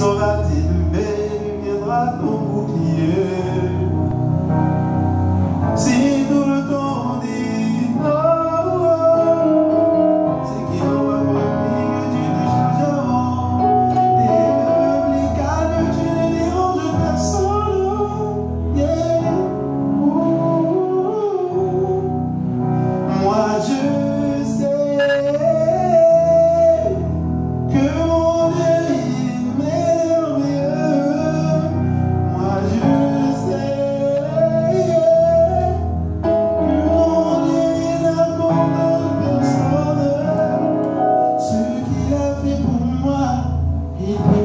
saura t'élever, viendra ton Amen.